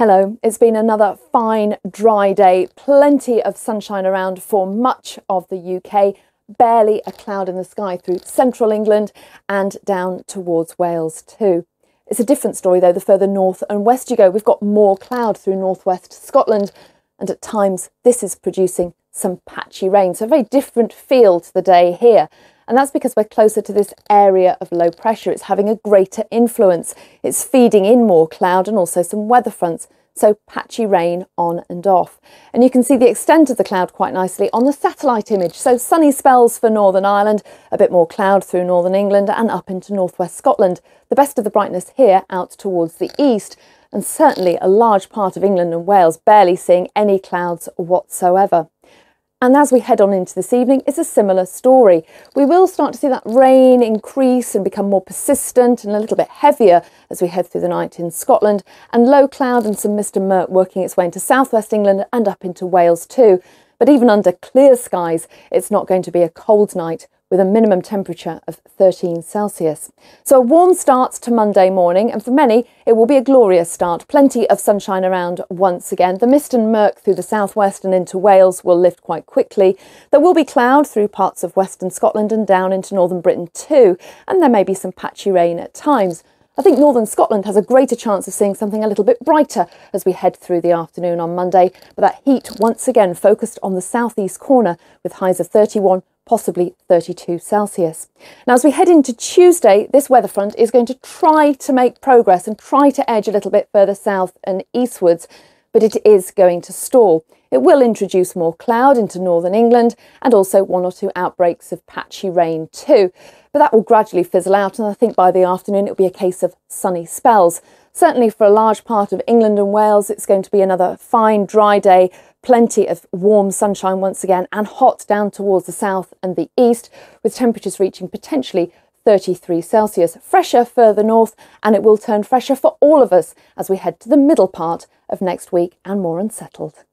Hello, it's been another fine, dry day. Plenty of sunshine around for much of the UK. Barely a cloud in the sky through central England and down towards Wales too. It's a different story though, the further north and west you go. We've got more cloud through northwest Scotland, and at times this is producing some patchy rain. So, a very different feel to the day here. And that's because we're closer to this area of low pressure. It's having a greater influence. It's feeding in more cloud and also some weather fronts. So patchy rain on and off. And you can see the extent of the cloud quite nicely on the satellite image. So sunny spells for Northern Ireland, a bit more cloud through Northern England and up into Northwest Scotland. The best of the brightness here out towards the east and certainly a large part of England and Wales barely seeing any clouds whatsoever. And as we head on into this evening, it's a similar story. We will start to see that rain increase and become more persistent and a little bit heavier as we head through the night in Scotland, and low cloud and some mist and murk working its way into southwest England and up into Wales too. But even under clear skies, it's not going to be a cold night with a minimum temperature of 13 Celsius. So a warm start to Monday morning, and for many, it will be a glorious start. Plenty of sunshine around once again. The mist and murk through the southwest and into Wales will lift quite quickly. There will be cloud through parts of western Scotland and down into northern Britain too, and there may be some patchy rain at times. I think northern Scotland has a greater chance of seeing something a little bit brighter as we head through the afternoon on Monday, but that heat once again focused on the southeast corner with highs of 31 possibly 32 Celsius. Now, as we head into Tuesday, this weather front is going to try to make progress and try to edge a little bit further south and eastwards, but it is going to stall. It will introduce more cloud into northern England and also one or two outbreaks of patchy rain too. But that will gradually fizzle out, and I think by the afternoon it will be a case of sunny spells. Certainly for a large part of England and Wales, it's going to be another fine, dry day plenty of warm sunshine once again and hot down towards the south and the east, with temperatures reaching potentially 33 Celsius. Fresher further north, and it will turn fresher for all of us as we head to the middle part of next week and more unsettled.